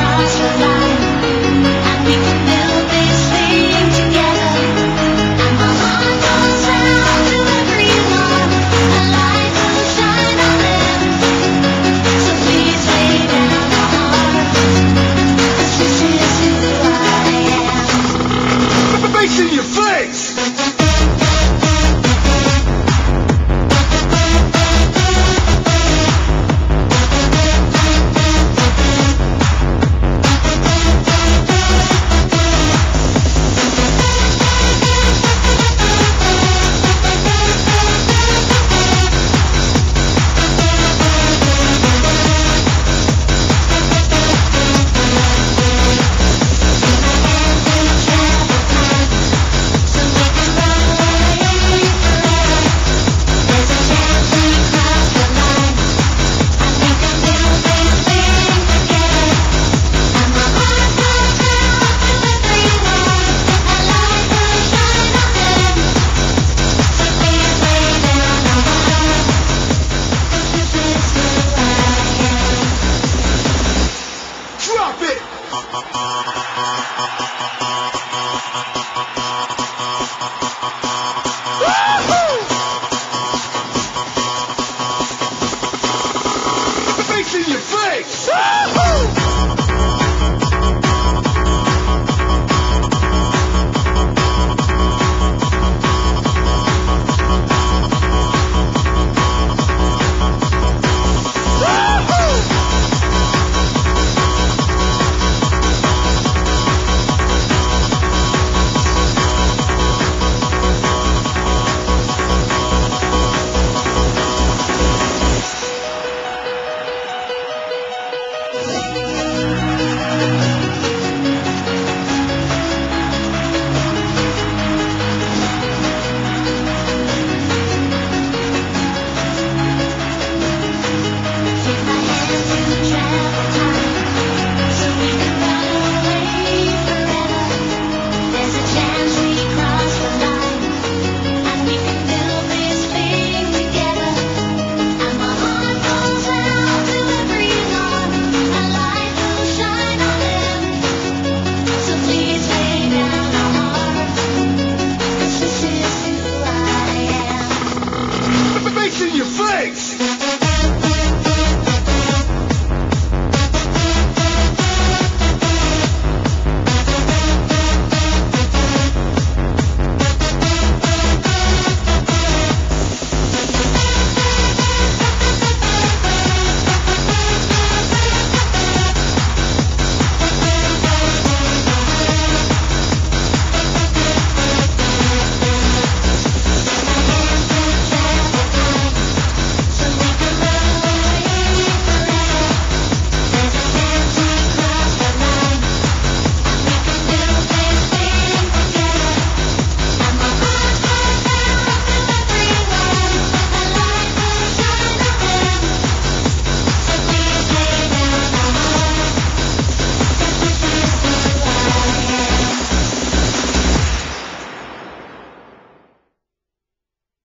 Watch the light, and we can. Woo-hoo!